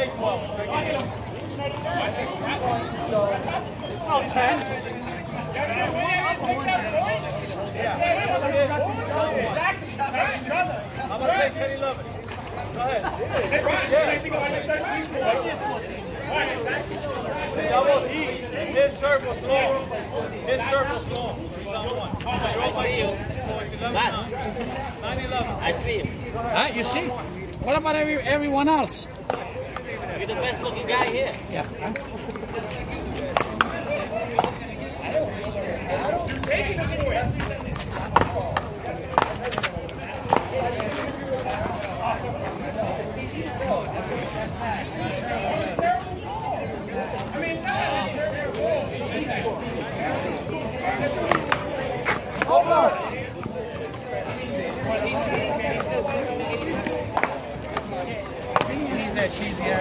make 12. Make it. Oh, 10. I'm going to take 10 11. Go ahead. Double E. Serve was long. He's on one. I see you. So it's 11 Matt. 9 11. I see you. Ah, you see? What about every, everyone else? The best looking guy here. Yeah. Need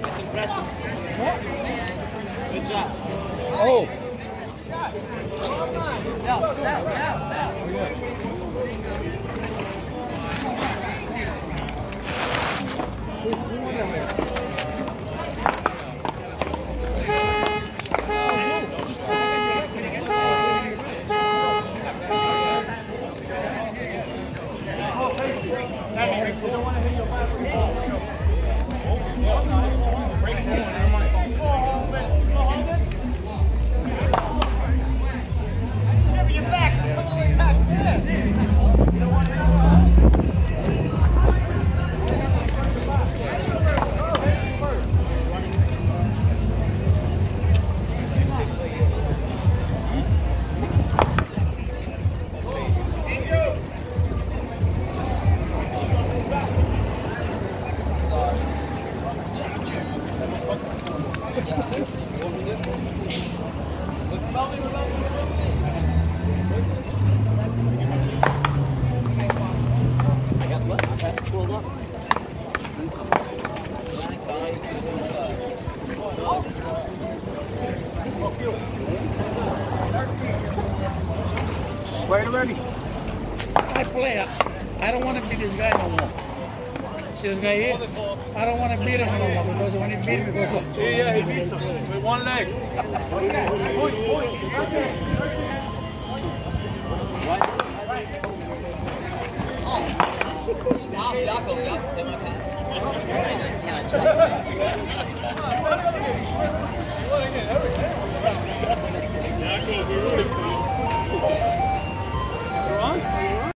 That's impressive. Good job. Oh. Wait already. I play. I, I don't want to beat this guy no more. See this guy here? I don't want to beat him no more because when he beat me, because of, Yeah, yeah, he beats him with one leg. Point, point. Stop, Jaco. Jaco, take my pen.